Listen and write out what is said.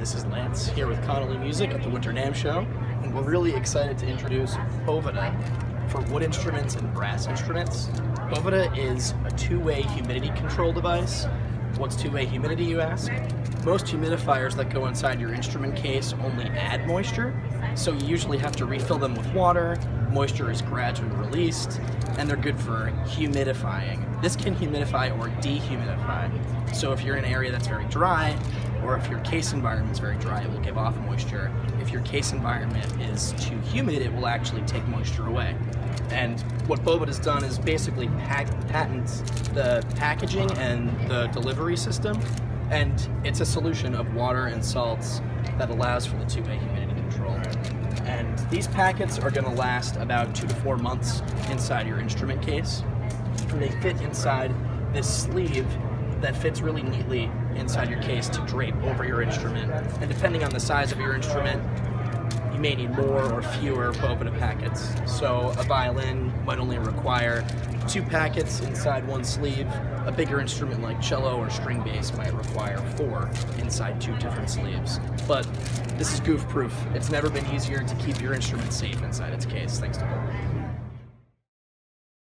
This is Lance here with Connolly Music at the Winter NAMM Show, and we're really excited to introduce Boveda for wood instruments and brass instruments. Boveda is a two-way humidity control device. What's two-way humidity, you ask? Most humidifiers that go inside your instrument case only add moisture, so you usually have to refill them with water, moisture is gradually released, and they're good for humidifying. This can humidify or dehumidify. So if you're in an area that's very dry, or if your case environment is very dry, it will give off moisture. If your case environment is too humid, it will actually take moisture away. And what Boveda has done is basically patent the packaging and the delivery system, and it's a solution of water and salts that allows for the two-way humidity control. And these packets are going to last about two to four months inside your instrument case. And they fit inside this sleeve that fits really neatly inside your case to drape over your instrument. And depending on the size of your instrument, you may need more or fewer Boveda packets. So a violin might only require two packets inside one sleeve. A bigger instrument like cello or string bass might require four inside two different sleeves. But this is goof proof. It's never been easier to keep your instrument safe inside its case, thanks to Boveda.